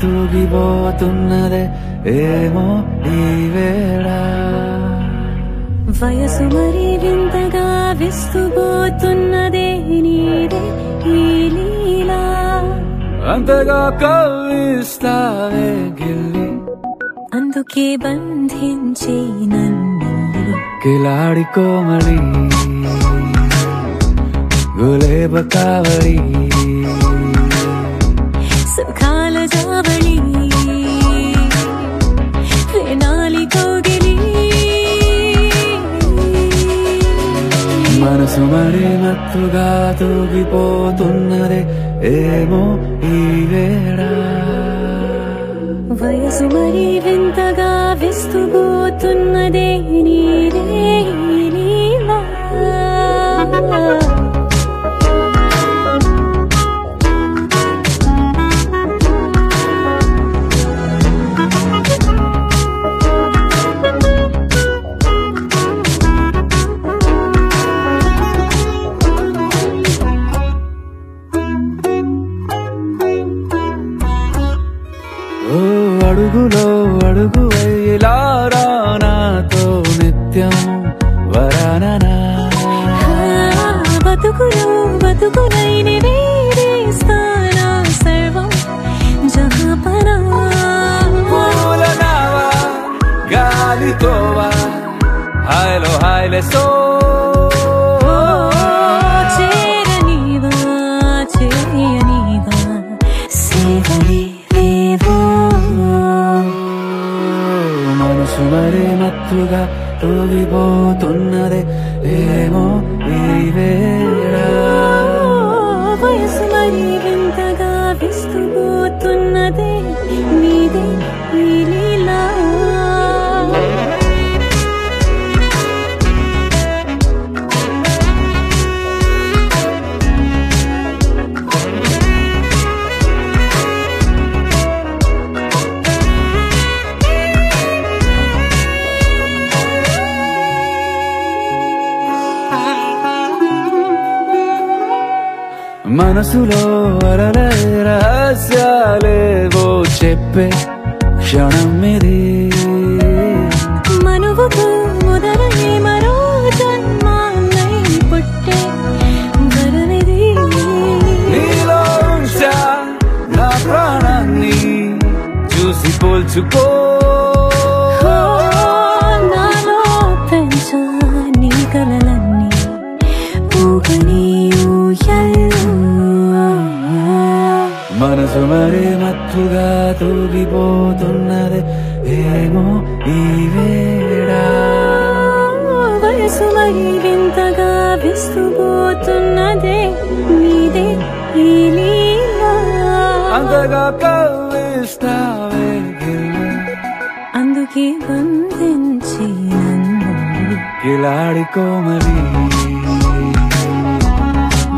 తొలగిపోతున్నదే ఏమో ఈ వేళ వయసు మరి వింతగా విస్తుపోతున్నదే నీదే ఈ లీలా అంతగా కవ్విస్తావే గిల్లి అందుకే బంధించే నన్ను కిలాడి కోమలి గులేబ కావడి సుఖాల జావళి వేనాలి కోగిలి. మనసు మరి మత్తుగా తూగిపోతున్నదే ఏమో ఈ వేళ. వయసు మరి వింతగా విస్తుపోతున్నదే నీదే అడుగులో అడుగు వేలారా నాతో నిత్యం వరాననా. బతుకులు సర్వం జహాపనా. గాలితోవా. హాయ్లో హాయ్లే సో మనసు మరి ఏమో ఈ వేళ వయసు మరి మనసులో అరలే రహస్యాలేవో చెప్పే క్షణం ఇది. మనువుకు మొదలై మరో జన్మాన్నై పుట్టే వరమిది నీలో ఉంచా నా ప్రాణాన్ని చూసి పోల్చుకో. ఓ, నాలో పెంచా నీ కలలన్నీ. ఊగని మనసు మరి మత్తుగా తూగిపోతున్నది ఏమో ఈ వేళ. వయసు మరి వింతగా విస్తుపోతున్నదే. నీదే ఈ అంతగా. అందుకే బంధించి నన్ను కిలాడి కోమలి.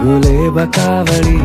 గులేబ కావడి